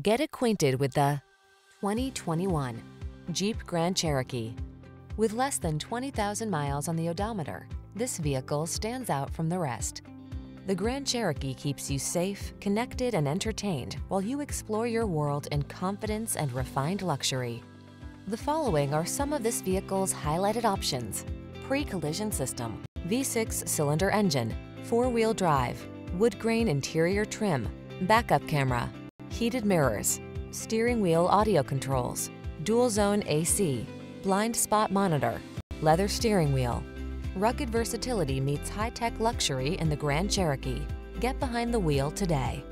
Get acquainted with the 2021 Jeep Grand Cherokee. With less than 20,000 miles on the odometer, this vehicle stands out from the rest. The Grand Cherokee keeps you safe, connected, and entertained while you explore your world in confidence and refined luxury. The following are some of this vehicle's highlighted options. Pre-collision system, V6 cylinder engine, four-wheel drive, wood grain interior trim, backup camera, heated mirrors, steering wheel audio controls, dual zone AC, blind spot monitor, leather steering wheel. Rugged versatility meets high-tech luxury in the Grand Cherokee. Get behind the wheel today.